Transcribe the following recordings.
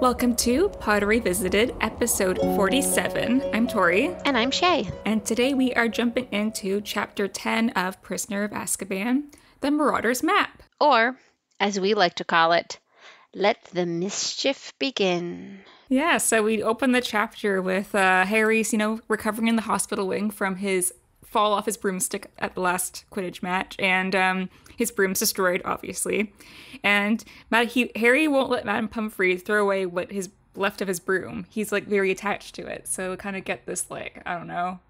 Welcome to Potter Revisited, episode 47. I'm Tori, And I'm Shay. and today we are jumping into chapter 10 of Prisoner of Azkaban, the Marauder's Map. Or, as we like to call it, let the mischief begin. Yeah, so we open the chapter with uh, Harry's, you know, recovering in the hospital wing from his fall off his broomstick at the last Quidditch match, and um, his broom's destroyed, obviously. And Mad- he, Harry won't let Madame Pomfrey throw away what his left of his broom. He's like very attached to it, so kind of get this like I don't know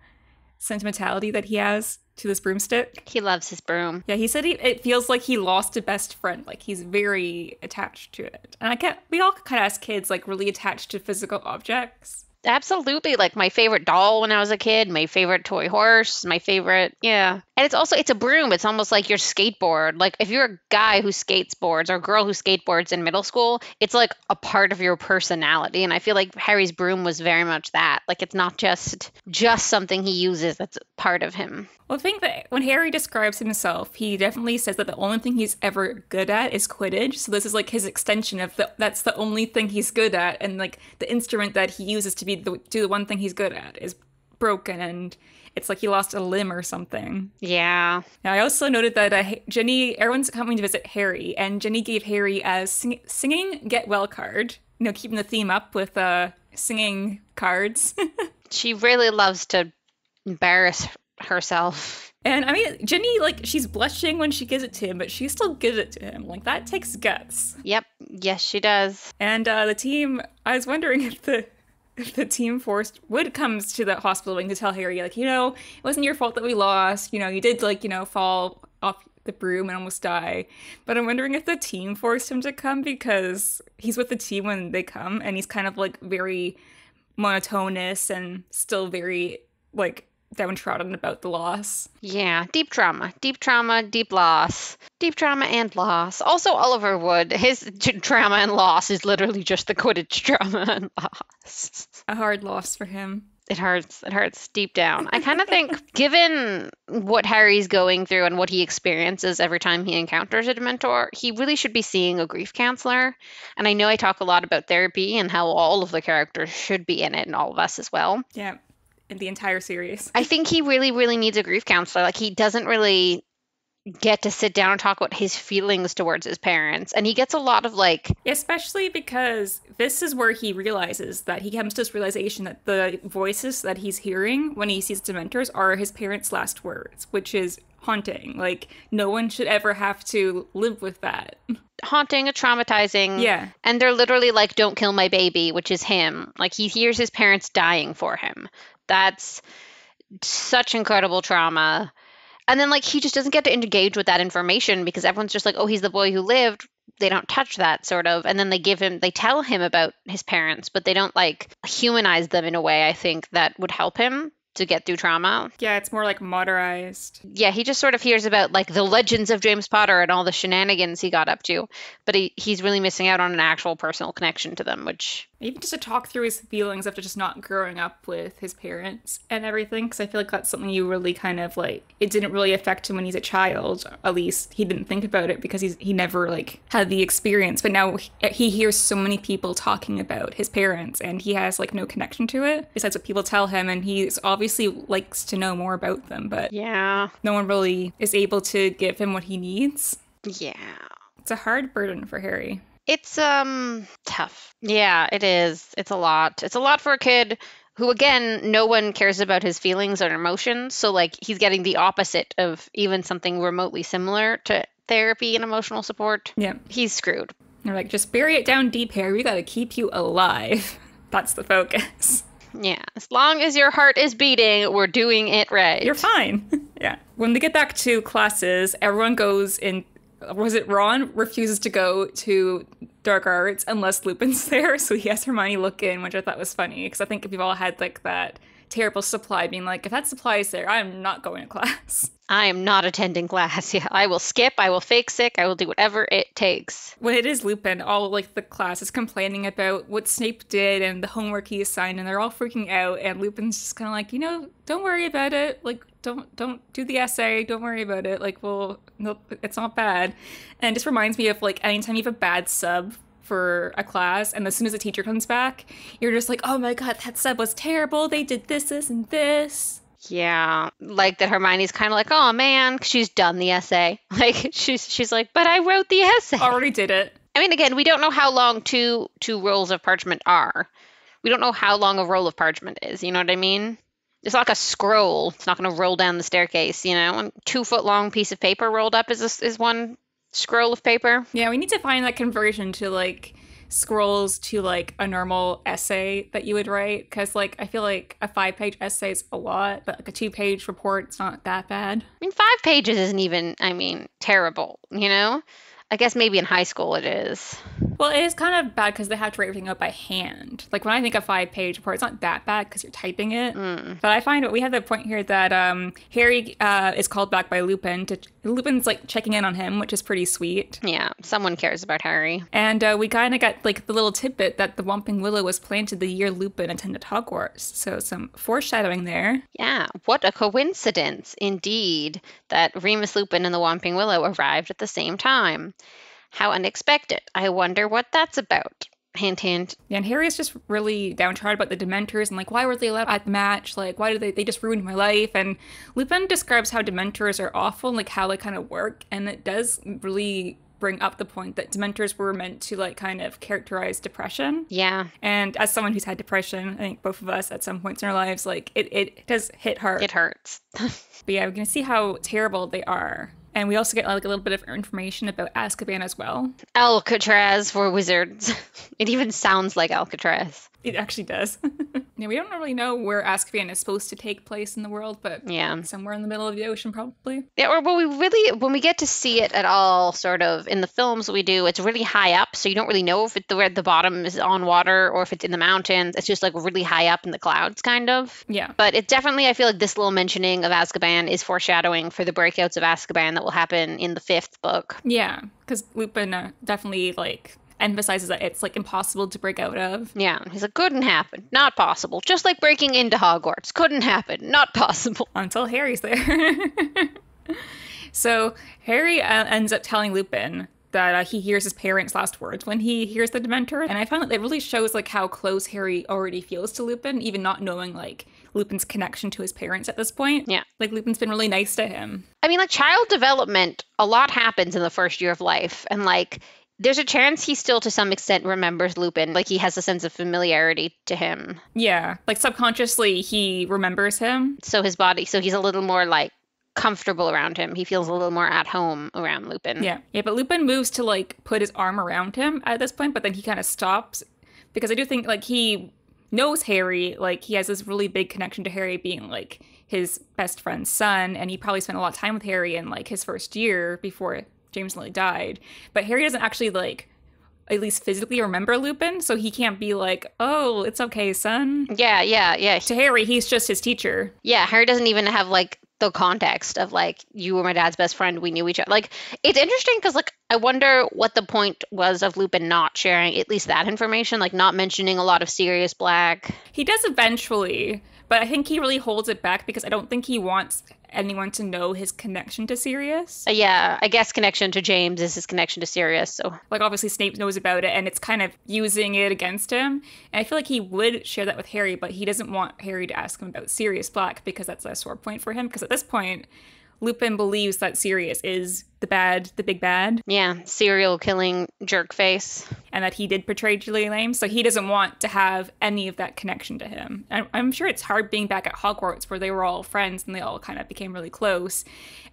sentimentality that he has to this broomstick. He loves his broom. Yeah, he said he, it feels like he lost a best friend. Like he's very attached to it. And I can't. We all kind of as kids like really attached to physical objects. Absolutely, like my favorite doll when I was a kid, my favorite toy horse, my favorite, yeah. And it's also it's a broom. It's almost like your skateboard. Like if you're a guy who skateboards or a girl who skateboards in middle school, it's like a part of your personality. And I feel like Harry's broom was very much that. Like it's not just just something he uses that's part of him. Well, I think that when Harry describes himself, he definitely says that the only thing he's ever good at is Quidditch. So this is like his extension of the that's the only thing he's good at, and like the instrument that he uses to be the do the one thing he's good at is broken, and it's like he lost a limb or something. Yeah. Now, I also noted that uh, Ginny, everyone's coming to visit Harry, and Ginny gave Harry a sing- singing get well card. You know, keeping the theme up with uh, singing cards. She really loves to embarrass herself. and I mean, Ginny, like, she's blushing when she gives it to him, but she still gives it to him. Like, that takes guts. Yep. Yes, she does. And uh, the team, I was wondering if the if the team forced Wood comes to the hospital wing to tell Harry, like, you know, it wasn't your fault that we lost. You know, you did like, you know, fall off the broom and almost die. But I'm wondering if the team forced him to come because he's with the team when they come and he's kind of like very monotonous and still very like downtrodden about the loss. Yeah, deep trauma, deep trauma, deep loss, deep trauma and loss. Also, Oliver Wood, his t- trauma and loss is literally just the Quidditch trauma and loss. A hard loss for him. It hurts. It hurts deep down. I kind of think, given what Harry's going through and what he experiences every time he encounters a Dementor, he really should be seeing a grief counselor. And I know I talk a lot about therapy and how all of the characters should be in it, and all of us as well. Yeah. In the entire series. I think he really, really needs a grief counselor. Like he doesn't really get to sit down and talk about his feelings towards his parents. And he gets a lot of like, Especially because this is where he realizes that he comes to this realization that the voices that he's hearing when he sees Dementors are his parents' last words, which is haunting. Like, no one should ever have to live with that. haunting, traumatizing. Yeah. And they're literally like, don't kill my baby, which is him. Like he hears his parents dying for him. That's such incredible trauma. And then like he just doesn't get to engage with that information because everyone's just like, oh, he's the boy who lived. They don't touch that sort of. And then they give him, they tell him about his parents, but they don't like humanize them in a way I think that would help him to get through trauma. Yeah, it's more like modernized. Yeah, he just sort of hears about like the legends of James Potter and all the shenanigans he got up to, but he, he's really missing out on an actual personal connection to them, which Even just to talk through his feelings after just not growing up with his parents and everything, because I feel like that's something you really kind of like. It didn't really affect him when he's a child. At least he didn't think about it because he's he never like had the experience. But now he, he hears so many people talking about his parents, and he has like no connection to it besides what people tell him, and he's obviously likes to know more about them, but yeah, no one really is able to give him what he needs. yeah. It's a hard burden for Harry. It's um tough. Yeah, it is. It's a lot. It's a lot for a kid who again, no one cares about his feelings or emotions, so like he's getting the opposite of even something remotely similar to therapy and emotional support. Yeah. He's screwed. They're like, just bury it down deep, Harry. We gotta keep you alive. That's the focus. Yeah, as long as your heart is beating, we're doing it right. You're fine. yeah. When they get back to classes, everyone goes in. Was it Ron refuses to go to dark arts unless Lupin's there? So he has Hermione look in, which I thought was funny because I think we've all had like that terrible supply being like, if that supply is there, I'm not going to class. I am not attending class. Yeah, I will skip. I will fake sick. I will do whatever it takes. When it is Lupin, all like the class is complaining about what Snape did and the homework he assigned, and they're all freaking out. And Lupin's just kind of like, you know, don't worry about it. Like, don't don't do the essay. Don't worry about it. Like, well, no, it's not bad. And it just reminds me of like anytime you have a bad sub for a class, and as soon as the teacher comes back, you're just like, oh my god, that sub was terrible. They did this, this, and this. Yeah, like that Hermione's kind of like, "Oh man, she's done the essay." Like she's she's like, "But I wrote the essay." Already did it. I mean, again, we don't know how long two two rolls of parchment are. We don't know how long a roll of parchment is. You know what I mean? It's like a scroll. It's not going to roll down the staircase. You know, a two foot long piece of paper rolled up is a, is one scroll of paper. Yeah, we need to find that conversion to like scrolls to like a normal essay that you would write because like i feel like a five page essay is a lot but like a two page report it's not that bad I mean, five pages isn't even, I mean, terrible, you know? I guess maybe in high school it is. Well it is kind of bad because they have to write everything out by hand like when i think of five page report it's not that bad because you're typing it but i find we have the point here that um harry uh, is called back by lupin to lupin's like checking in on him which is pretty sweet Yeah, someone cares about Harry. And uh, we kind of got like the little tidbit that the Whomping Willow was planted the year Lupin attended Hogwarts. So some foreshadowing there. Yeah, what a coincidence, indeed, that Remus Lupin and the Whomping Willow arrived at the same time. How unexpected. I wonder what that's about. Hint, hint. Yeah, and Harry's just really downtrodden about the Dementors and like, why were they allowed at the match? Like, why did they? They just ruined my life. And Lupin describes how Dementors are awful, and, like how they kind of work, and it does really bring up the point that Dementors were meant to like kind of characterize depression. Yeah, And as someone who's had depression, I think both of us at some points in our lives, like it, it does hit hard. it hurts. But yeah, we're gonna see how terrible they are. And we also get like a little bit of information about Azkaban as well. Alcatraz for wizards. It even sounds like Alcatraz. It actually does. yeah, we don't really know where Azkaban is supposed to take place in the world, but Yeah. somewhere in the middle of the ocean, probably. Yeah, or when we really when we get to see it at all, sort of in the films we do, it's really high up, so you don't really know if it, the where the bottom is on water or if it's in the mountains. It's just like really high up in the clouds, kind of. Yeah. But it definitely, I feel like this little mentioning of Azkaban is foreshadowing for the breakouts of Azkaban that will happen in the fifth book. Yeah, because Lupin uh, definitely like emphasizes that it's like impossible to break out of. Yeah, he's like, couldn't happen, not possible. Just like breaking into Hogwarts, couldn't happen, not possible. until Harry's there. so Harry uh, ends up telling Lupin that uh, he hears his parents' last words when he hears the Dementor, and I find that it really shows like how close Harry already feels to Lupin, even not knowing like Lupin's connection to his parents at this point. Yeah. like Lupin's been really nice to him. I mean, like child development, a lot happens in the first year of life, and like there's a chance he still, to some extent, remembers Lupin. Like he has a sense of familiarity to him, Yeah, like subconsciously he remembers him. so his body, so he's a little more like comfortable around him. He feels a little more at home around Lupin. Yeah, yeah, but Lupin moves to like put his arm around him at this point, but then he kind of stops because I do think like he knows Harry, like he has this really big connection to Harry being like his best friend's son, and he probably spent a lot of time with Harry in like his first year before James Lily died. But Harry doesn't actually like at least physically remember Lupin, so he can't be like, "Oh, it's okay, son." yeah, yeah, yeah. To Harry, he's just his teacher. Yeah, Harry doesn't even have like the context of like you were my dad's best friend. We knew each other. Like it's interesting because like I wonder what the point was of Lupin not sharing at least that information, like not mentioning a lot of Sirius Black. He does eventually, but I think he really holds it back because I don't think he wants anyone to know his connection to Sirius. Uh, yeah, I guess connection to James is his connection to Sirius. So Like obviously Snape knows about it and it's kind of using it against him. And I feel like he would share that with Harry, but he doesn't want Harry to ask him about Sirius Black because that's a sore point for him. Because at this point, Lupin believes that Sirius is the bad, the big bad, yeah, serial killing jerk face. and that he did portray Julia Lame. So he doesn't want to have any of that connection to him. And I'm sure it's hard being back at Hogwarts where they were all friends and they all kind of became really close.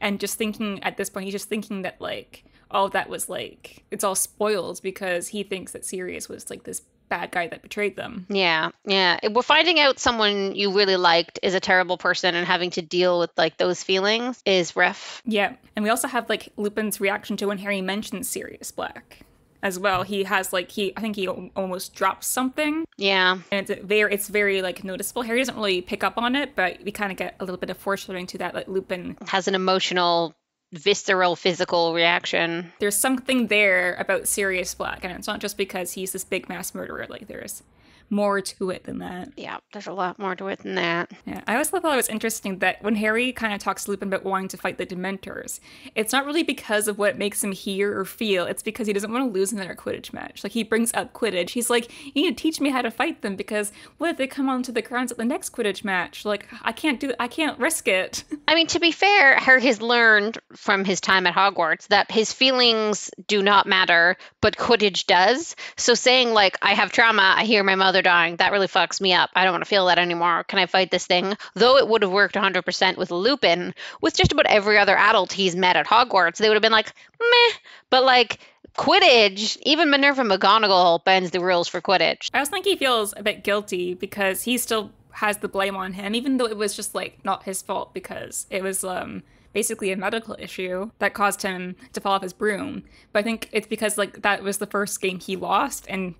And just thinking at this point, he's just thinking that like all that was like it's all spoiled because he thinks that Sirius was like this bad guy that betrayed them. Yeah, yeah. We're finding out someone you really liked is a terrible person and having to deal with like those feelings is rough. Yeah. And we also have like Lupin's reaction to when Harry mentions Sirius Black as well. He has like he I think he almost drops something Yeah, and it's very it's very like noticeable. Harry doesn't really pick up on it, but we kind of get a little bit of foreshadowing to that like Lupin has an emotional, visceral, physical reaction. there's something there about Sirius Black and it's not just because he's this big mass murderer like there's more to it than that. Yeah, there's a lot more to it than that. Yeah, I always thought it was interesting that when Harry kind of talks to Lupin about wanting to fight the Dementors, it's not really because of what makes him hear or feel. It's because he doesn't want to lose another Quidditch match. Like he brings up Quidditch. He's like, "You need to teach me how to fight them because what if they come onto the grounds at the next Quidditch match? Like I can't do. I can't risk it." I mean, to be fair, Harry has learned from his time at Hogwarts that his feelings do not matter, but Quidditch does. So saying like, "I have trauma. I hear my mother dying. That really fucks me up. I don't want to feel that anymore. Can I fight this thing?" Though it would have worked 100% with Lupin, with just about every other adult he's met at Hogwarts, they would have been like, "Meh." But like Quidditch, even Minerva McGonagall bends the rules for Quidditch. I also think he feels a bit guilty because he still has the blame on him, even though it was just like not his fault because it was um basically a medical issue that caused him to fall off his broom. But I think it's because like that was the first game he lost and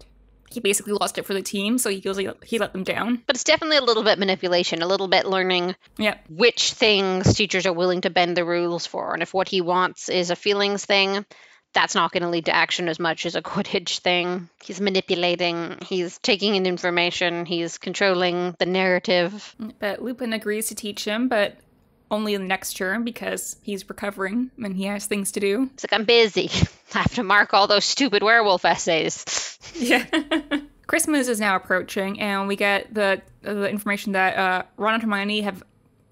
he basically lost it for the team, so he feels like he let them down. But it's definitely a little bit manipulation, a little bit learning Yeah. which things teachers are willing to bend the rules for. And if what he wants is a feelings thing, that's not going to lead to action as much as a Quidditch thing. He's manipulating, he's taking in information, he's controlling the narrative. But Lupin agrees to teach him, but only in the next term because he's recovering and he has things to do. It's like, I'm busy. I have to mark all those stupid werewolf essays. Yeah. Christmas is now approaching, and we get the the information that uh, Ron and Hermione have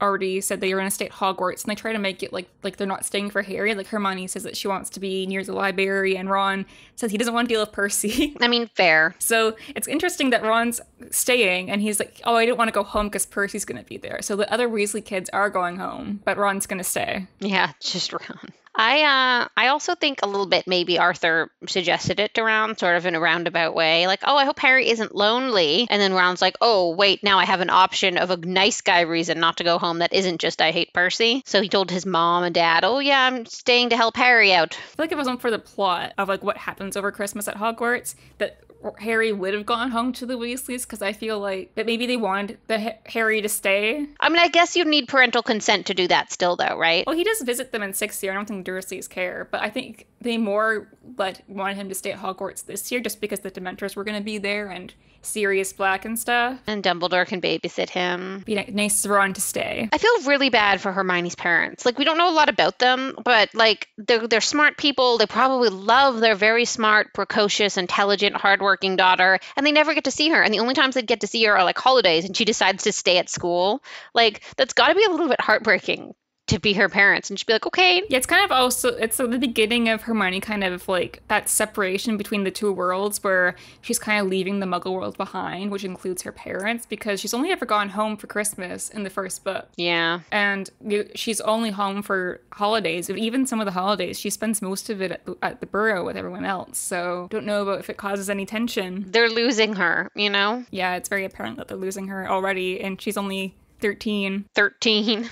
already said they are going to stay at Hogwarts, and they try to make it like like they're not staying for Harry. Like Hermione says that she wants to be near the library, and Ron says he doesn't want to deal with Percy. I mean, fair. so it's interesting that Ron's staying, and he's like, "Oh, I don't want to go home because Percy's going to be there." So the other Weasley kids are going home, but Ron's going to stay. Yeah, just Ron. I uh I also think a little bit maybe Arthur suggested it to Ron sort of in a roundabout way. Like, oh, I hope Harry isn't lonely. And then Ron's like, oh, wait, now I have an option of a nice guy reason not to go home that isn't just I hate Percy. So he told his mom and dad, oh yeah, I'm staying to help Harry out. I feel like it wasn't for the plot of like what happens over Christmas at Hogwarts, that Harry would have gone home to the Weasleys because I feel like that maybe they wanted the Harry to stay. I mean, I guess you'd need parental consent to do that still though, right? Well, he does visit them in sixth year. I don't think Dursleys care, but I think they more let wanted him to stay at Hogwarts this year just because the Dementors were going to be there and Sirius Black and stuff. And Dumbledore can babysit him. Be nice for Ron to stay. I feel really bad for Hermione's parents. Like we don't know a lot about them, but like they're they're smart people. They probably love their very smart, precocious, intelligent, hardworking daughter, and they never get to see her. And the only times they get to see her are like holidays, and she decides to stay at school. Like that's got to be a little bit heartbreaking to be her parents, and she'd be like, okay, Yeah, it's kind of also it's the beginning of Hermione kind of like that separation between the two worlds where she's kind of leaving the Muggle world behind, which includes her parents because she's only ever gone home for Christmas in the first book. yeah, And she's only home for holidays. Even some of the holidays, she spends most of it at the, at the burrow with everyone else. So don't know about if it causes any tension. they're losing her. You know, Yeah, it's very apparent that they're losing her already, and she's only 13. thirteen.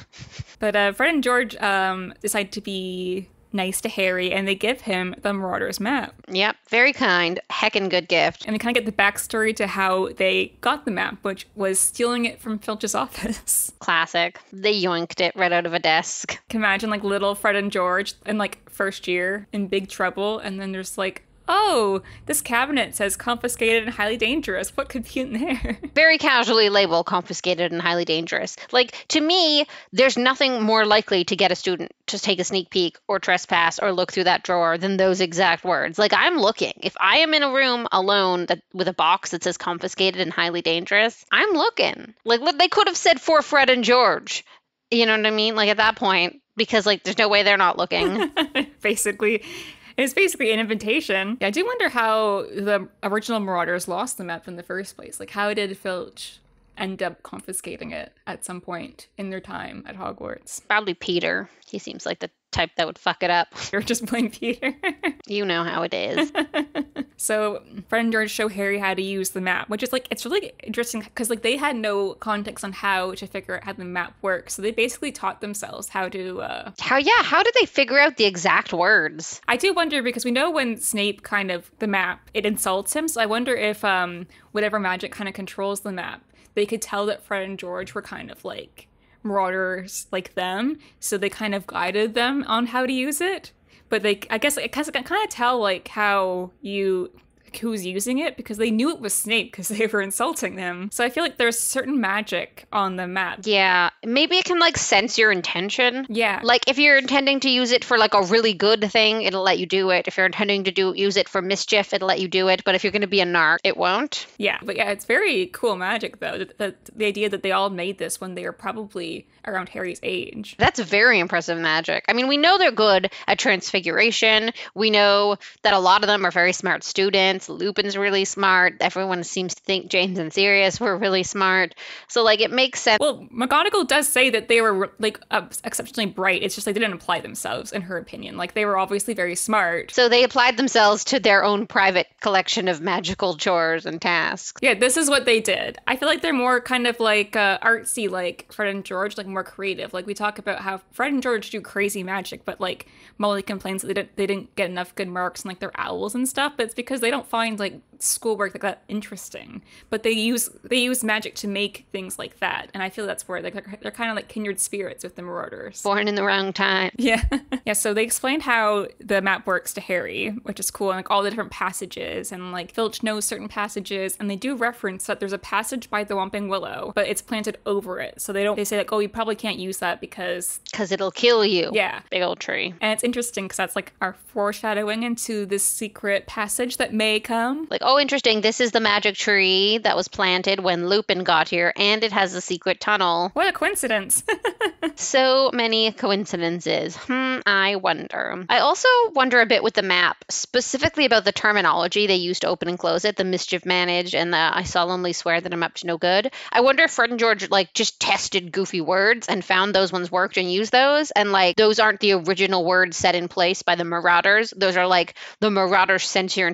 But uh, Fred and George um, decide to be nice to Harry, and they give him the Marauders map. yep, very kind, heckin' good gift. And they kind of get the backstory to how they got the map, which was stealing it from Filch's office. Classic. They yoinked it right out of a desk. can imagine like little Fred and George in like first year in big trouble, and then there's like, oh, this cabinet says confiscated and highly dangerous. What could be in there? very casually labeled confiscated and highly dangerous. Like to me, there's nothing more likely to get a student to take a sneak peek or trespass or look through that drawer than those exact words. Like I'm looking. If I am in a room alone that with a box that says confiscated and highly dangerous, I'm looking. Like they could have said for Fred and George. You know what I mean? Like at that point because like there's no way they're not looking. basically. It's basically an invitation. Yeah, I do wonder how the original Marauders lost the map in the first place. Like, how did Filch end up confiscating it at some point in their time at Hogwarts? Probably Peter. He seems like the type that would fuck it up. You're just playing Peter. You know how it is. So Fred and George show Harry how to use the map, which is like it's really interesting because like they had no context on how to figure out how the map works. So they basically taught themselves how to. Uh... How yeah, how did they figure out the exact words? I do wonder because we know when Snape kind of the map it insults him. So I wonder if um whatever magic kind of controls the map, they could tell that Fred and George were kind of like marauders like them, so they kind of guided them on how to use it. But they, I guess, I can kind of tell like how you who's using it because they knew it was Snape because they were insulting him. So I feel like there's certain magic on the map. Yeah, maybe it can like sense your intention. Yeah. Like if you're intending to use it for like a really good thing, it'll let you do it. If you're intending to do use it for mischief, it'll let you do it. But if you're going to be a narc, it won't. Yeah, but yeah, it's very cool magic though. The, the, the idea that they all made this when they were probably around Harry's age. That's very impressive magic. I mean, we know they're good at transfiguration. We know that a lot of them are very smart students. Lupin's really smart. Everyone seems to think James and Sirius were really smart. So like it makes sense. Well, McGonagall does say that they were like uh, exceptionally bright. It's just like they didn't apply themselves, in her opinion. Like they were obviously very smart. So they applied themselves to their own private collection of magical chores and tasks. Yeah, this is what they did. I feel like they're more kind of like uh, artsy, like Fred and George, like more creative. Like we talk about how Fred and George do crazy magic, but like Molly complains that they didn't they didn't get enough good marks and like their owls and stuff. But it's because they don't find like schoolwork like that interesting. But they use they use magic to make things like that, and I feel that's where like they're, they're kind of like kindred spirits with the Marauders. Born in the wrong time. Yeah, yeah. So they explained how the map works to Harry, which is cool, and like all the different passages, and like Filch knows certain passages, and they do reference that there's a passage by the Whomping Willow, but it's planted over it, so they don't. They say like, oh, you probably can't use that because because it'll kill you. Yeah, big old tree. And it's interesting because that's like our foreshadowing into this secret passage that may come. Like, oh, interesting. This is the magic tree that was planted when Lupin got here, and it has a secret tunnel. What a coincidence! so many coincidences. Hmm, I wonder. I also wonder a bit with the map, specifically about the terminology they used to open and close it, the mischief managed and the I solemnly swear that I'm up to no good. I wonder if Fred and George like just tested goofy words and found those ones worked and used those, and like those aren't the original words set in place by the Marauders. Those are like the Marauders sense your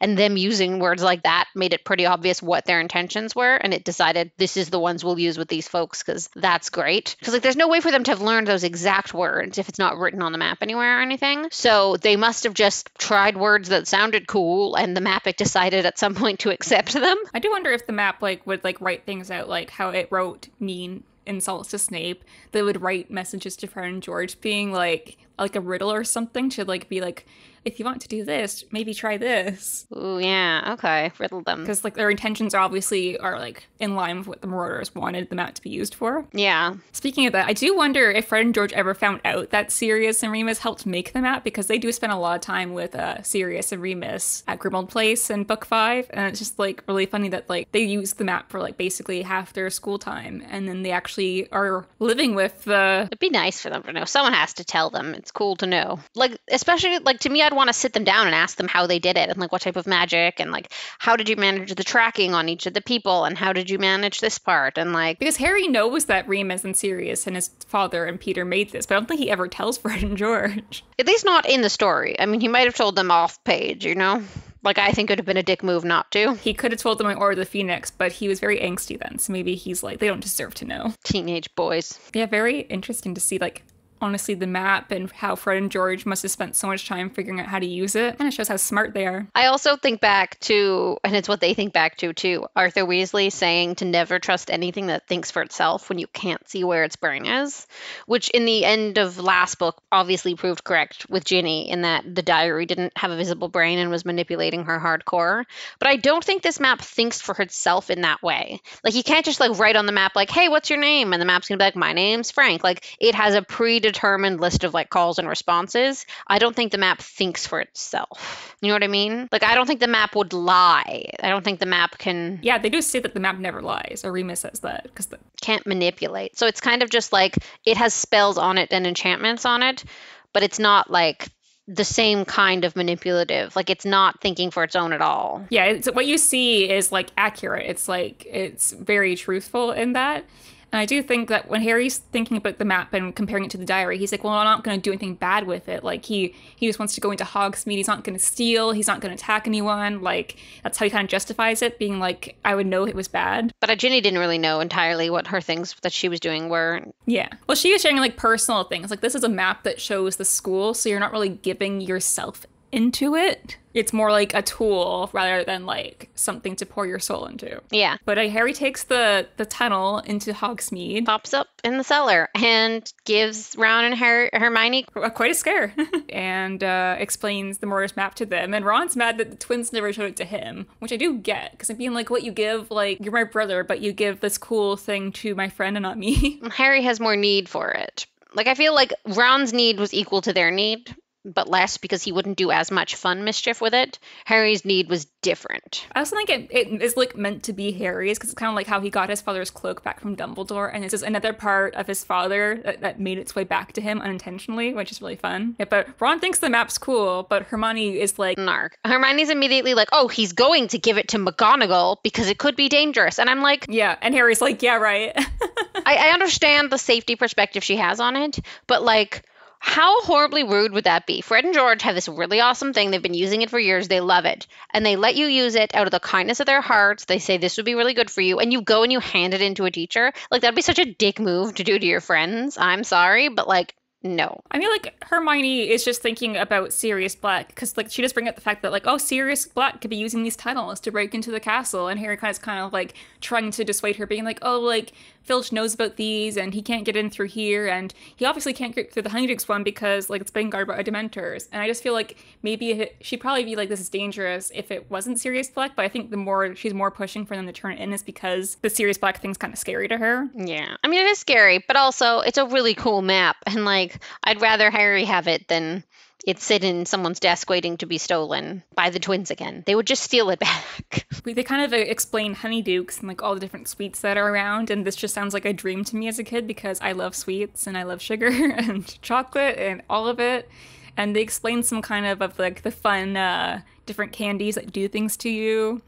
and them using words like that made it pretty obvious what their intentions were, and it decided this is the ones we'll use with these folks because that's great. Because like there's no way for them to have learned those exact words if it's not written on the map anywhere or anything. So they must have just tried words that sounded cool, and the map it decided at some point to accept them. I do wonder if the map like would like write things out like how it wrote mean insults to Snape. They would write messages to Fred and George being like like a riddle or something to like be like if you want to do this, maybe try this. Ooh, yeah, okay, riddle them. Because like their intentions are obviously are like in line with what the Marauders wanted the map to be used for. Yeah. Speaking of that, I do wonder if Fred and George ever found out that Sirius and Remus helped make the map because they do spend a lot of time with uh, Sirius and Remus at Grimmauld Place in Book Five, and it's just like really funny that like they use the map for like basically half their school time, and then they actually are living with the. It'd be nice for them to know. Someone has to tell them. It's cool to know. Like especially like to me, I'd want to sit them down and ask them how they did it and like what type of magic and like how did you manage the tracking on each of the people and how did you manage this part and like because Harry knows that Remus and Sirius and his father and Peter made this, but I don't think he ever tells Fred and George. At least not in the story. I mean, he might have told them off page, you know. Like I think it would have been a dick move not to. He could have told them in Order of the Phoenix, but he was very angsty then, so maybe he's like they don't deserve to know. Teenage boys. Yeah, very interesting to see like honestly the map and how Fred and George must have spent so much time figuring out how to use it. And it shows how smart they are. I also think back to, and it's what they think back to too, Arthur Weasley saying to never trust anything that thinks for itself when you can't see where its brain is, which in the end of last book obviously proved correct with Ginny in that the diary didn't have a visible brain and was manipulating her hardcore. But I don't think this map thinks for itself in that way. Like you can't just like write on the map like, hey, what's your name? And the map's gonna be like, my name's Frank. Like it has a pre predetermined list of like calls and responses, I don't think the map thinks for itself. You know what I mean? Like I don't think the map would lie. I don't think the map can Yeah, they do say that the map never lies. Or Remus says that because the can't manipulate. So it's kind of just like it has spells on it and enchantments on it, but it's not like the same kind of manipulative. Like it's not thinking for its own at all. Yeah, it's, what you see is like accurate. It's like it's very truthful in that. And I do think that when Harry's thinking about the map and comparing it to the diary, he's like, "Well, I'm not going to do anything bad with it. Like he he just wants to go into Hogsmeade. He's not going to steal. He's not going to attack anyone. Like that's how he kind of justifies it, being like, I would know it was bad." But Ginny didn't really know entirely what her things that she was doing were. Yeah. Well, she was sharing like personal things. Like this is a map that shows the school, so you're not really giving yourself into it. It's more like a tool rather than like something to pour your soul into. Yeah. But uh, Harry takes the the tunnel into Hogsmeade. Pops up in the cellar and gives Ron and Her- Hermione. Uh, quite a scare, and uh, explains the Marauder's map to them. And Ron's mad that the twins never showed it to him, which I do get because I'm being like, "What you give? Like you're my brother, but you give this cool thing to my friend and not me." Harry has more need for it. Like I feel like Ron's need was equal to their need, but less because he wouldn't do as much fun mischief with it. Harry's need was different. I also think it, it is like meant to be Harry's because it's kind of like how he got his father's cloak back from Dumbledore, and it's just another part of his father that, that made its way back to him unintentionally, which is really fun. Yeah, but Ron thinks the map's cool, but Hermione is like, Narc. Hermione's immediately like, oh, he's going to give it to McGonagall because it could be dangerous. And I'm like, yeah, and Harry's like, yeah, right. I, I understand the safety perspective she has on it, but like, how horribly rude would that be? Fred and George have this really awesome thing. They've been using it for years. They love it. And they let you use it out of the kindness of their hearts. They say this would be really good for you. And you go and you hand it into a teacher. Like, that'd be such a dick move to do to your friends. I'm sorry, but like, no. I mean, like Hermione is just thinking about Sirius Black because, like, she does bring up the fact that, like, oh, Sirius Black could be using these tunnels to break into the castle, and Harry kind of, is kind of like trying to dissuade her, being like, oh, like Filch knows about these, and he can't get in through here, and he obviously can't get through the Honeydukes one because, like, it's being guarded by Dementors. And I just feel like maybe it, she'd probably be like, this is dangerous if it wasn't Sirius Black, but I think the more she's more pushing for them to turn it in is because the Sirius Black thing's kind of scary to her. Yeah. I mean, it is scary, but also it's a really cool map. And like, I'd rather Harry have it than it sit in someone's desk waiting to be stolen by the twins again. They would just steal it back. They kind of uh, explain honeydukes and like all the different sweets that are around, and this just sounds like a dream to me as a kid because I love sweets and I love sugar and chocolate and all of it. And they explain some kind of of like the fun uh, different candies that do things to you.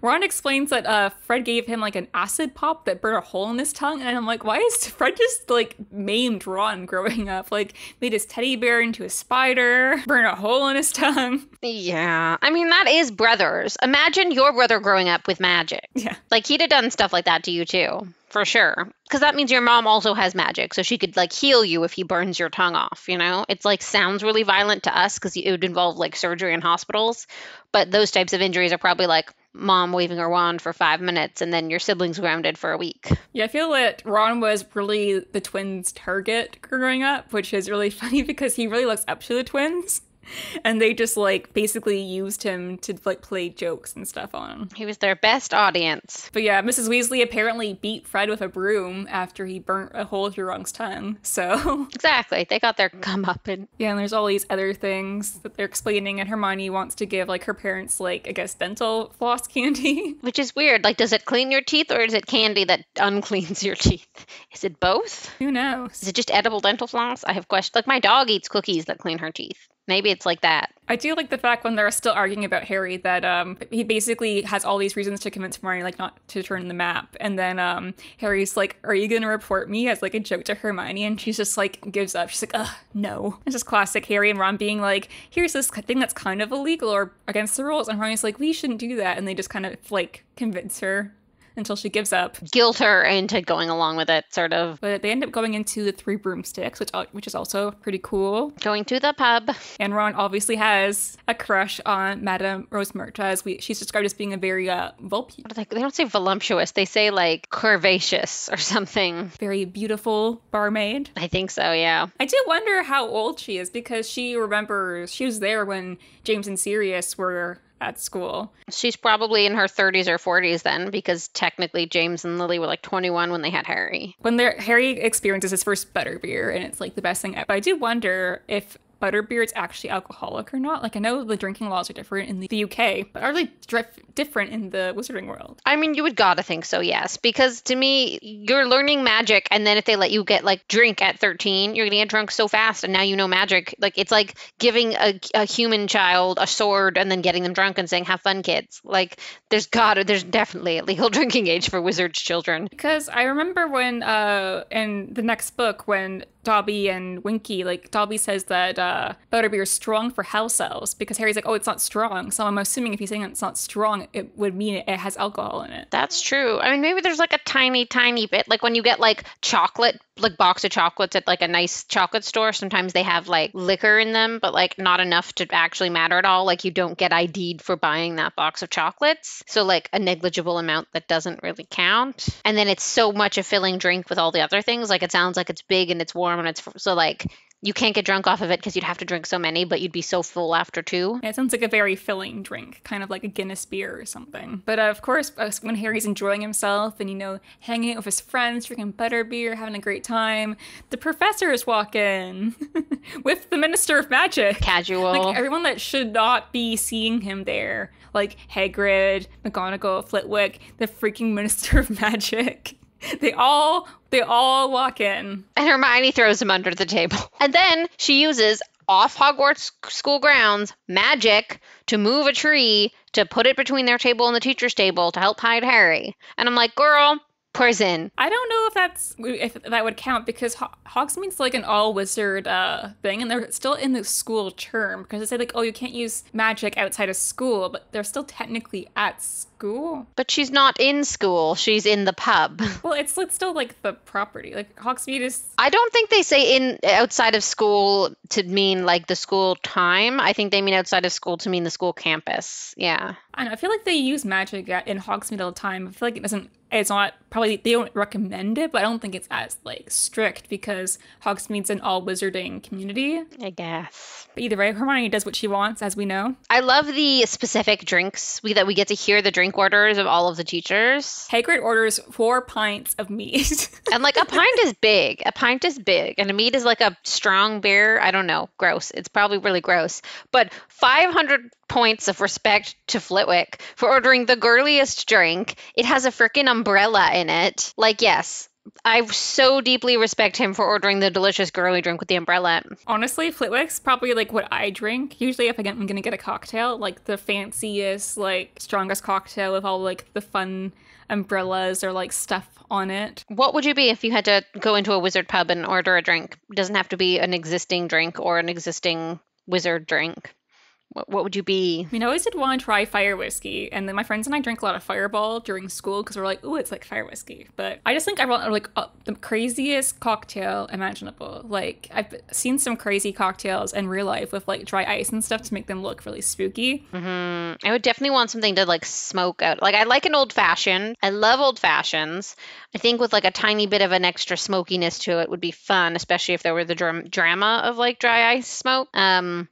Ron explains that uh, Fred gave him like an acid pop that burned a hole in his tongue, and I'm like, why is Fred just like maimed Ron growing up? Like made his teddy bear into a spider, burned a hole in his tongue. Yeah. I mean, that is brothers. Imagine your brother growing up with magic. Yeah. Like, he'd have done stuff like that to you too, for sure. Because that means your mom also has magic, so she could like heal you if he burns your tongue off, you know? It's like sounds really violent to us because it would involve like surgery in hospitals. But those types of injuries are probably like mom waving her wand for five minutes and then your siblings grounded for a week. Yeah, I feel that Ron was really the twins' target growing up, which is really funny because he really looks up to the twins. And they just like basically used him to like play jokes and stuff on him. He was their best audience. But yeah, Mrs. Weasley apparently beat Fred with a broom after he burnt a hole through Ron's tongue. So Exactly. They got their comeuppance. yeah, and there's all these other things that they're explaining, and Hermione wants to give like her parents like I guess dental floss candy. Which is weird. Like, does it clean your teeth or is it candy that uncleans your teeth? Is it both? Who knows? Is it just edible dental floss? I have questions. Like, my dog eats cookies that clean her teeth. Maybe it's like that. I do like the fact when they're still arguing about Harry that um he basically has all these reasons to convince Hermione like not to turn the map, and then um Harry's like, "Are you gonna report me?" as like a joke to Hermione, and she's just like gives up. She's like, "Ugh, no." It's just classic Harry and Ron being like, "Here's this thing that's kind of illegal or against the rules," and Hermione's like, "We shouldn't do that," and they just kind of like convince her until she gives up. Guilt her into going along with it, sort of. But they end up going into the three broomsticks, which which is also pretty cool. Going to the pub. And Ron obviously has a crush on Madame Rosmerta, as we she's described as being a very uh voluptuous, What they, they don't say voluptuous. They say like curvaceous or something. very beautiful barmaid. I think so, yeah. I do wonder how old she is because she remembers she was there when James and Sirius were at school. She's probably in her 30s or 40s then, because technically James and Lily were like 21 when they had Harry. When they're, Harry experiences his first butterbeer, and it's like the best thing ever. But I do wonder if butterbeer is actually alcoholic or not. Like I know the drinking laws are different in the UK, but are they drif- different in the Wizarding world? I mean, you would gotta think so, yes. Because to me, you're learning magic, and then if they let you get like drink at 13, you're gonna get drunk so fast, and now you know magic. Like it's like giving a, a human child a sword and then getting them drunk and saying, "Have fun, kids." Like there's gotta, there's definitely a legal drinking age for wizards' children. Because I remember when, uh, in the next book, when Dobby and Winky, like Dobby says that uh, butterbeer is strong for house elves because Harry's like, oh, it's not strong. So I'm assuming if he's saying it's not strong, it would mean it has alcohol in it. That's true. I mean, maybe there's like a tiny, tiny bit, like when you get like chocolate like box of chocolates at like a nice chocolate store, sometimes they have like liquor in them, but like not enough to actually matter at all. Like you don't get ID'd for buying that box of chocolates. So like a negligible amount that doesn't really count. And then it's so much a filling drink with all the other things. Like it sounds like it's big and it's warm and it's so like you can't get drunk off of it because you'd have to drink so many, but you'd be so full after two. Yeah, it sounds like a very filling drink, kind of like a Guinness beer or something. But uh, of course, uh, when Harry's enjoying himself and, you know, hanging out with his friends, drinking butterbeer, having a great time, the professors walk in with the Minister of Magic. Casual. Like everyone that should not be seeing him there. Like Hagrid, McGonagall, Flitwick, the freaking Minister of Magic. They all they all walk in. And Hermione throws him under the table. And then she uses off Hogwarts school grounds magic to move a tree to put it between their table and the teacher's table to help hide Harry. And I'm like, girl, I don't know if that's if that would count because Ho- Hogsmeade's like an all wizard uh, thing, and they're still in the school term because they say like, oh, you can't use magic outside of school, but they're still technically at school. But she's not in school; she's in the pub. Well, it's, it's still like the property. Like Hogsmeade is. I don't think they say in outside of school to mean like the school time. I think they mean outside of school to mean the school campus. Yeah. I, know, I feel like they use magic in Hogsmeade all the time. I feel like it doesn't. It's not probably they don't recommend it, but I don't think it's as like strict because Hogsmeade's an all wizarding community. I guess. But either way, Hermione does what she wants, as we know. I love the specific drinks we that we get to hear the drink orders of all of the teachers. Hagrid orders four pints of mead. and like a pint is big. A pint is big, and a mead is like a strong beer. I don't know. Gross. It's probably really gross. But 500 points of respect to Flitwick for ordering the girliest drink. It has a freaking umbrella in it. Like, yes, I so deeply respect him for ordering the delicious girly drink with the umbrella. Honestly, Flitwick's probably like what I drink. Usually, if I I'm gonna get a cocktail, like the fanciest, like strongest cocktail with all like the fun umbrellas or like stuff on it. What would you be if you had to go into a wizard pub and order a drink? It doesn't have to be an existing drink or an existing wizard drink. What, what would you be? I mean, I always did want to try fire whiskey, and then my friends and I drank a lot of Fireball during school because we're like, "Ooh, it's like fire whiskey." But I just think I want like uh, the craziest cocktail imaginable. Like I've seen some crazy cocktails in real life with like dry ice and stuff to make them look really spooky. Mm-hmm. I would definitely want something to like smoke out. Like I like an old fashioned. I love old fashions. I think with like a tiny bit of an extra smokiness to it would be fun, especially if there were the dram- drama of like dry ice smoke. Um,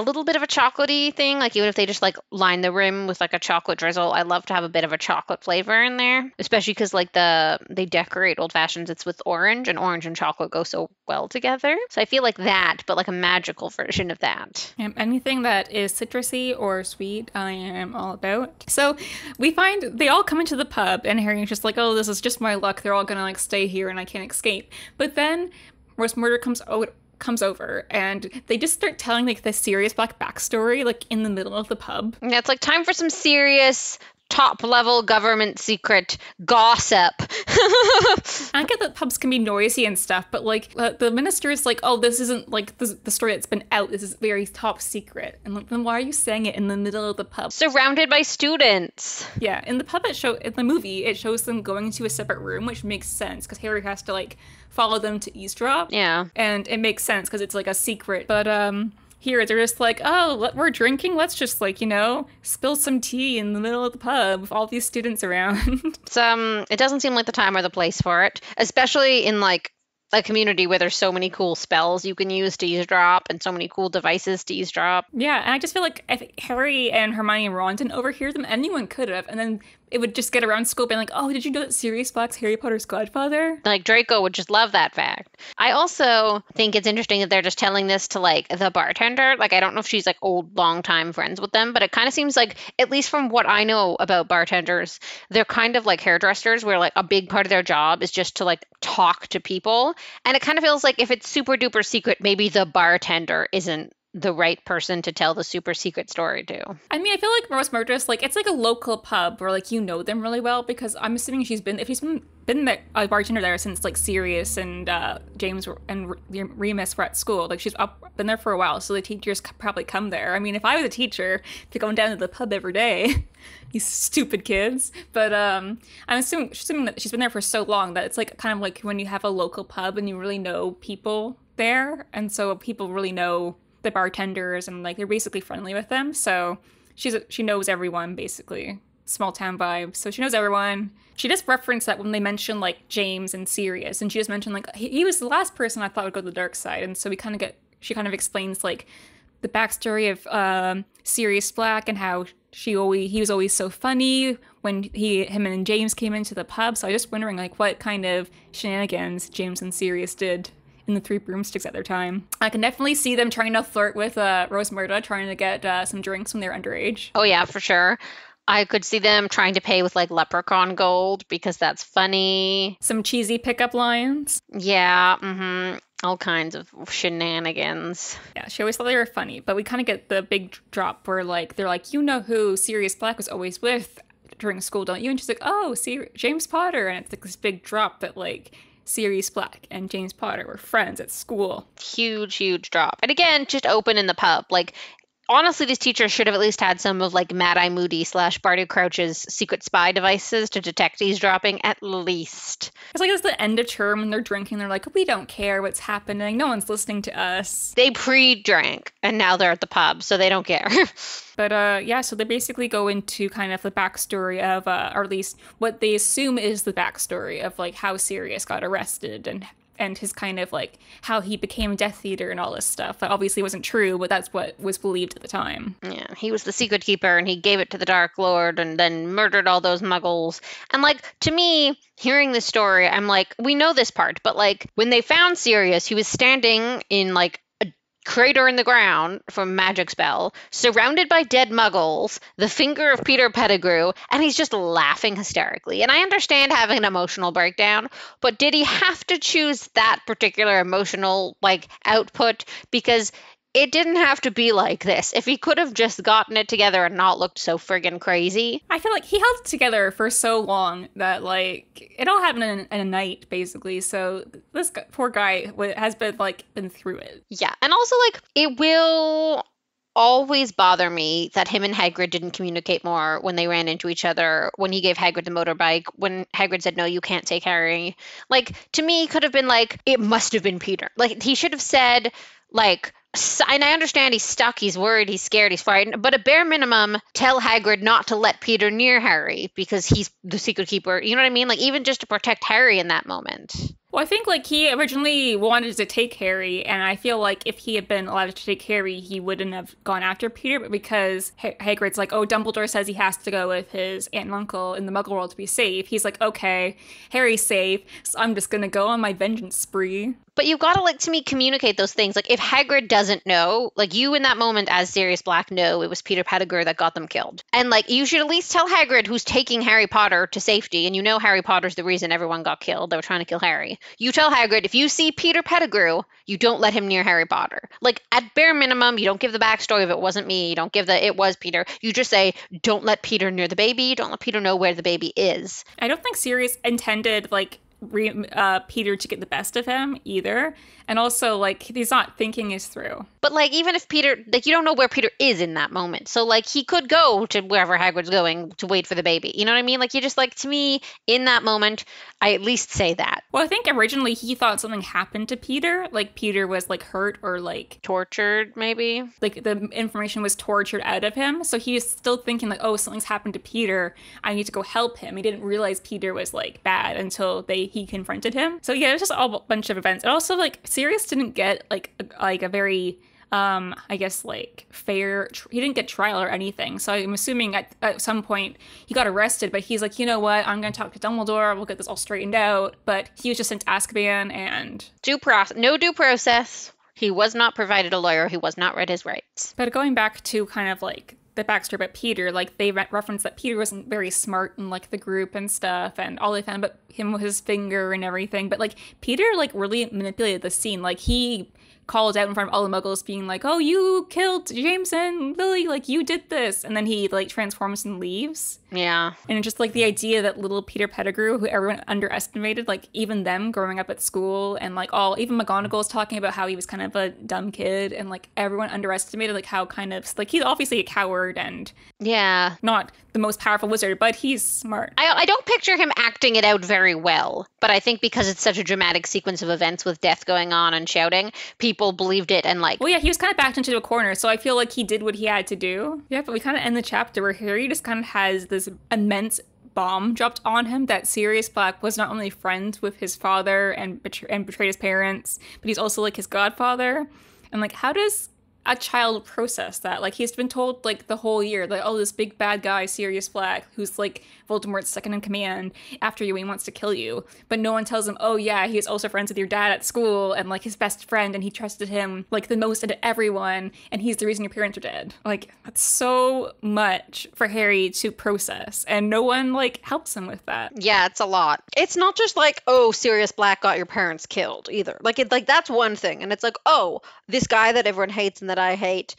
a little bit of a chocolatey thing, like even if they just like line the rim with like a chocolate drizzle. I love to have a bit of a chocolate flavor in there, especially because like the they decorate old fashions. It's with orange, and orange and chocolate go so well together. So I feel like that, but like a magical version of that. Um, anything that is citrusy or sweet, I am all about. So we find they all come into the pub, and Harry's just like, "Oh, this is just my luck. They're all gonna like stay here, and I can't escape." But then Rosmerta comes out comes over and they just start telling like the Sirius Black backstory like in the middle of the pub. Yeah, it's like time for some serious top level government secret gossip. I get that pubs can be noisy and stuff, but like uh, the minister is like, oh, this isn't like the, the story that's been out. This is very top secret. And like, then why are you saying it in the middle of the pub? Surrounded by students. Yeah, in the pub it show in the movie it shows them going to a separate room, which makes sense because Harry has to like follow them to eavesdrop. Yeah, and it makes sense because it's like a secret. But um here they're just like, oh, we're drinking. Let's just like you know spill some tea in the middle of the pub with all these students around. it's, um, it doesn't seem like the time or the place for it, especially in like a community where there's so many cool spells you can use to eavesdrop and so many cool devices to eavesdrop. Yeah, and I just feel like if Harry and Hermione and Ron didn't overhear them, anyone could have, and then it would just get around school being like, "Oh, did you know that Sirius Black's Harry Potter's godfather?" Like Draco would just love that fact. I also think it's interesting that they're just telling this to like the bartender. Like I don't know if she's like old, long time friends with them, but it kind of seems like, at least from what I know about bartenders, they're kind of like hairdressers, where like a big part of their job is just to like talk to people, and it kind of feels like if it's super duper secret, maybe the bartender isn't the right person to tell the super secret story to. I mean, I feel like Rosmerta's, like it's like a local pub where like you know them really well because I'm assuming she's been if she's been been a bartender there since like Sirius and uh, James and Remus were at school. Like she's up been there for a while, so the teachers probably come there. I mean, if I was a teacher, to going down to the pub every day, these stupid kids. But um, I'm assuming, assuming that she's been there for so long that it's like kind of like when you have a local pub and you really know people there, and so people really know the bartenders and like they're basically friendly with them. So she's she knows everyone basically. Small town vibe. So she knows everyone. She just referenced that when they mentioned like James and Sirius, and she just mentioned like he, he was the last person I thought would go to the dark side, and so we kind of get she kind of explains like the backstory of um, Sirius Black and how she always he was always so funny when he him and James came into the pub. So I was just wondering like what kind of shenanigans James and Sirius did in the Three Broomsticks at their time. I can definitely see them trying to flirt with uh, Rosmerta, trying to get uh, some drinks when they're underage. Oh yeah, for sure. I could see them trying to pay with like leprechaun gold because that's funny. Some cheesy pickup lines. Yeah, mm-hmm. All kinds of shenanigans. Yeah, she always thought they were funny, but we kind of get the big drop where like they're like, you know who Sirius Black was always with during school, don't you? And she's like, oh, see James Potter, and it's like this big drop that like Sirius Black and James Potter were friends at school. Huge, huge drop. And again, just open in the pub. Like honestly, these teachers should have at least had some of like Mad Eye Moody slash Barty Crouch's secret spy devices to detect eavesdropping at least. It's like it's the end of term and they're drinking. They're like, we don't care what's happening. No one's listening to us. They pre-drank and now they're at the pub, so they don't care. but uh, yeah, so they basically go into kind of the backstory of, uh, or at least what they assume is the backstory of like how Sirius got arrested and and his kind of like how he became Death Eater and all this stuff. That obviously wasn't true, but that's what was believed at the time. Yeah, he was the secret keeper and he gave it to the Dark Lord and then murdered all those muggles. And like to me, hearing this story, I'm like, we know this part, but like when they found Sirius, he was standing in like crater in the ground from magic spell, surrounded by dead muggles, the finger of Peter Pettigrew, and he's just laughing hysterically. And I understand having an emotional breakdown, but did he have to choose that particular emotional like output because it didn't have to be like this. If he could have just gotten it together and not looked so friggin' crazy. I feel like he held it together for so long that, like, it all happened in, in a night, basically. So this poor guy has been, like, been through it. Yeah. And also, like, it will always bother me that him and Hagrid didn't communicate more when they ran into each other, when he gave Hagrid the motorbike, when Hagrid said, No, you can't take Harry. Like, to me, could have been like, it must have been Peter. Like, he should have said, like, and I understand he's stuck, he's worried, he's scared, he's frightened, but a bare minimum, tell Hagrid not to let Peter near Harry because he's the secret keeper. You know what I mean? Like, even just to protect Harry in that moment. Well, I think like he originally wanted to take Harry, and I feel like if he had been allowed to take Harry, he wouldn't have gone after Peter. But because H- Hagrid's like, oh, Dumbledore says he has to go with his aunt and uncle in the Muggle world to be safe, he's like, okay, Harry's safe, so I'm just gonna go on my vengeance spree. But you've got to like to me communicate those things. Like if Hagrid doesn't know, like you in that moment as Sirius Black know it was Peter Pettigrew that got them killed, and like you should at least tell Hagrid who's taking Harry Potter to safety, and you know Harry Potter's the reason everyone got killed. They were trying to kill Harry. You tell Hagrid if you see Peter Pettigrew, you don't let him near Harry Potter. Like at bare minimum, you don't give the backstory of it wasn't me. You don't give the it was Peter. You just say don't let Peter near the baby. Don't let Peter know where the baby is. I don't think Sirius intended like uh, Peter to get the best of him either. And also, like, he's not thinking this through. But, like, even if Peter, like, you don't know where Peter is in that moment. So, like, he could go to wherever Hagrid's going to wait for the baby. You know what I mean? Like, you just, like, to me, in that moment, I at least say that. Well, I think originally he thought something happened to Peter. Like, Peter was, like, hurt or, like, tortured, maybe. Like, the information was tortured out of him. So he was still thinking, like, oh, something's happened to Peter. I need to go help him. He didn't realize Peter was, like, bad until they he confronted him. So, yeah, it's just a bunch of events. And also, like, Sirius didn't get like a, like a very um i guess like fair tr- he didn't get trial or anything. So i'm assuming at, at some point he got arrested but he's like you know what? I'm gonna talk to dumbledore. We'll get this all straightened out. But he was just sent to azkaban and due process no due process. He was not provided a lawyer. He was not read his rights. But going back to kind of like the backstory about Peter, like they re- referenced that Peter wasn't very smart in like the group and stuff, and all they found about him was his finger and everything. But like Peter, like really manipulated the scene. Like he calls out in front of all the muggles being like, "Oh, you killed James and, Lily, like you did this." And then he like transforms and leaves. Yeah. And it's just like the idea that little Peter Pettigrew, who everyone underestimated, like even them growing up at school, and like all even McGonagall's talking about how he was kind of a dumb kid, and like everyone underestimated like how kind of like he's obviously a coward and Yeah. not the most powerful wizard, but he's smart. I, I don't picture him acting it out very well, but I think because it's such a dramatic sequence of events with death going on and shouting, people believed it and like, Well, yeah, he was kind of backed into a corner, so I feel like he did what he had to do. Yeah, but we kind of end the chapter where Harry just kind of has this immense bomb dropped on him that Sirius Black was not only friends with his father and, betray- and betrayed his parents, but he's also like his godfather. And like, how does a child process that? Like, he's been told like the whole year, like, oh, this big bad guy, Sirius Black, who's like Voldemort's second in command after you, he wants to kill you. But no one tells him, oh, yeah, he's also friends with your dad at school and like his best friend, and he trusted him like the most of everyone, and he's the reason your parents are dead. Like, that's so much for Harry to process, and no one like helps him with that. yeah, it's a lot. It's not just like, oh, Sirius Black got your parents killed either. Like, it, like that's one thing, and it's like, oh, this guy that everyone hates and that I hate.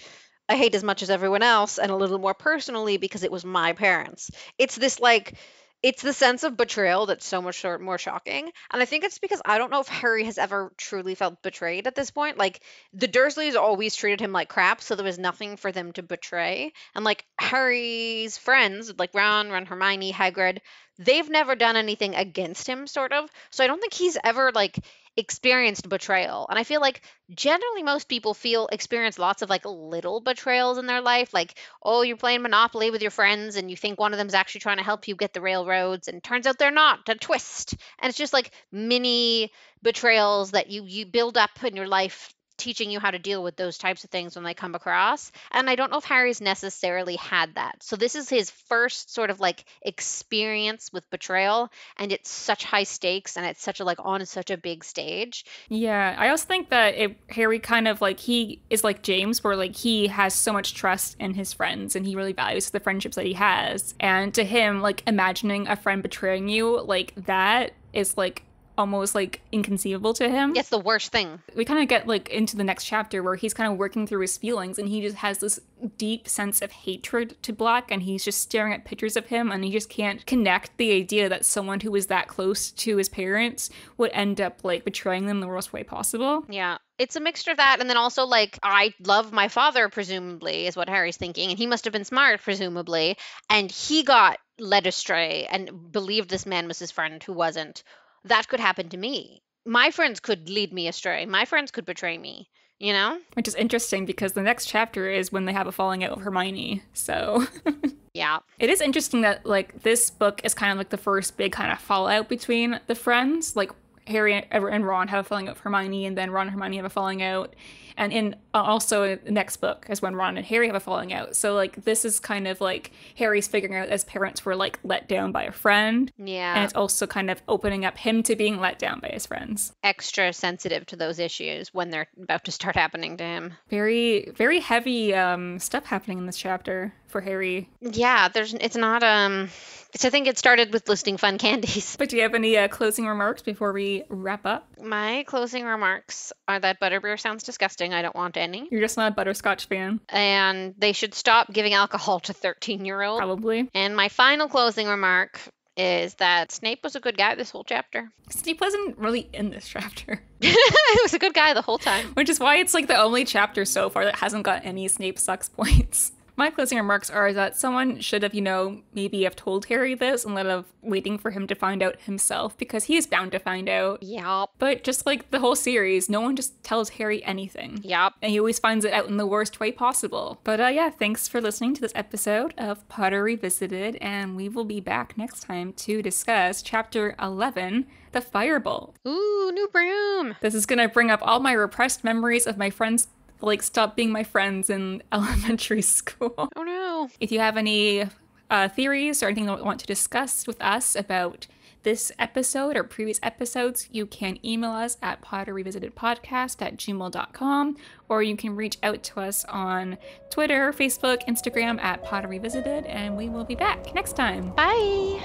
I hate as much as everyone else and a little more personally because it was my parents. It's this like it's the sense of betrayal that's so much more shocking. And I think it's because I don't know if Harry has ever truly felt betrayed at this point. Like the Dursleys always treated him like crap, so there was nothing for them to betray. And like Harry's friends, like Ron, Ron, Hermione, Hagrid, they've never done anything against him, sort of. So I don't think he's ever like experienced betrayal. And I feel like generally most people feel experience lots of like little betrayals in their life. Like, oh, you're playing Monopoly with your friends and you think one of them's actually trying to help you get the railroads and turns out they're not, a twist. And it's just like mini betrayals that you you build up in your life teaching you how to deal with those types of things when they come across. And I don't know if Harry's necessarily had that. So this is his first sort of like experience with betrayal and it's such high stakes and it's such a like on such a big stage. Yeah, I also think that it, Harry kind of like he is like James, where like he has so much trust in his friends and he really values the friendships that he has. And to him, like imagining a friend betraying you like that is like almost like inconceivable to him. It's the worst thing. We kind of get like into the next chapter where he's kind of working through his feelings and he just has this deep sense of hatred to Black and he's just staring at pictures of him and he just can't connect the idea that someone who was that close to his parents would end up like betraying them the worst way possible. Yeah. It's a mixture of that and then also like I love my father presumably is what Harry's thinking and he must have been smart presumably and he got led astray and believed this man was his friend who wasn't. That could happen to me. My friends could lead me astray. My friends could betray me, you know? Which is interesting because the next chapter is when they have a falling out with Hermione. So Yeah. it is interesting that like this book is kind of like the first big kind of fallout between the friends. Like Harry and Ron have a falling out with Hermione, and then Ron and Hermione have a falling out. And in uh, also the next book is when Ron and Harry have a falling out. So like this is kind of like Harry's figuring out as parents were like let down by a friend. Yeah. And it's also kind of opening up him to being let down by his friends. extra sensitive to those issues when they're about to start happening to him. Very, very heavy um, stuff happening in this chapter for Harry. Yeah, there's it's not um it's, I think it started with listing fun candies. But do you have any uh, closing remarks before we wrap up? My closing remarks are that butterbeer sounds disgusting. I don't want any. You're just not a butterscotch fan, And they should stop giving alcohol to 13 year olds. probably. And my final closing remark is that Snape was a good guy this whole chapter. Snape wasn't really in this chapter, he was a good guy the whole time. which is why it's like the only chapter so far that hasn't got any Snape sucks points. My closing remarks are that someone should have, you know, maybe have told Harry this instead of waiting for him to find out himself because he is bound to find out. Yup. But just like the whole series, no one just tells Harry anything. Yup. and he always finds it out in the worst way possible. But uh, yeah, thanks for listening to this episode of Potter Revisited, and we will be back next time to discuss Chapter 11, The Firebolt. Ooh, new broom. This is gonna bring up all my repressed memories of my friends, like, stop being my friends in elementary school. Oh no. If you have any uh, theories or anything that you want to discuss with us about this episode or previous episodes, you can email us at potterrevisitedpodcast at gmail.com or you can reach out to us on Twitter, Facebook, Instagram at Potter Revisited, and we will be back next time. Bye.